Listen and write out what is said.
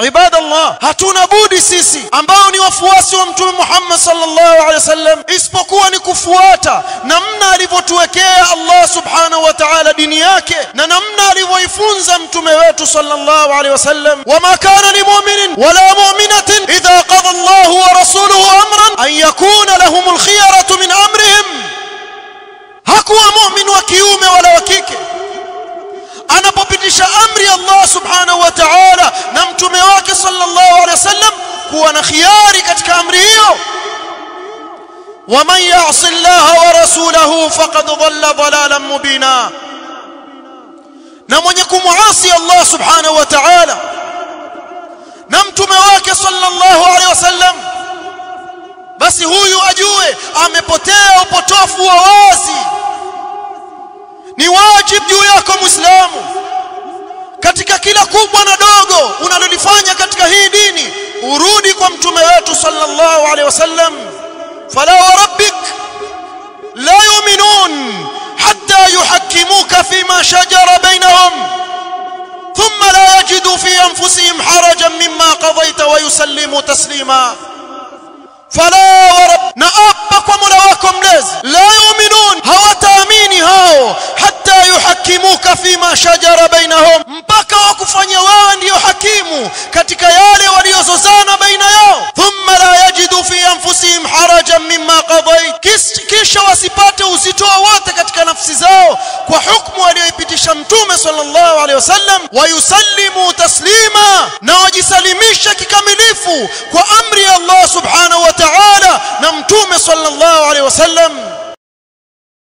عباد الله هاتونا بودي سيسي أمباو ني وفواسي ومتوم محمد صلى الله عليه وسلم إسبقوا كفواتا، نمنا لفتوكي الله سبحانه وتعالى دينياك ننمنا لفيفونزا متوميوات صلى الله عليه وسلم وما كان لمؤمن ولا مؤمنة إذا قضى الله ورسوله أمرا أن يكون لهم الخيرة من أمرهم هكوا مؤمن وكيوم ولا وكيك أنا ببدش أمري الله سبحانه وتعالى na mtume wake sallallahu alaihi wasallam kuwa na khiari katika amri hiyo ومن يعص الله ورسوله فقد ضل ضلالا مبينا na mwenye kumuasi Allah subhanahu wa ta'ala na mtume wake sallallahu alaihi wasallam basi huyu ajue amepotea upotofu wa wazi ni wajibu juu yako muislamu katika kila kubwa na unalolifanya katika hii dini urudi kwa mtume wetu sallallahu alaihi wasallam fala rabbik la yu'minun hatta yuhakkimuka fima shajara bainahum thumma la yajidu fi anfusihim harajan mimma qadayta wa yusallimu taslima fala rabb na apa kwa mola wako mlezi la yu'minun hawataamini hao hatta yuhakimuka fima shajara bainahum mpaka wakufanya wewe يعلم كتك يالي وليسوزان بين يوم ثم لا يجدوا في أنفسهم حرجا مما قضيت. كش كش وسيبات وزيتوا وات كتك نفسيزاو وحكم وليبتي شنتوم صلى الله عليه وسلم. ويسلموا تسليما. نواجي سلميشا كامليفو وأمر الله سبحانه وتعالى. نمتوم صلى الله عليه وسلم.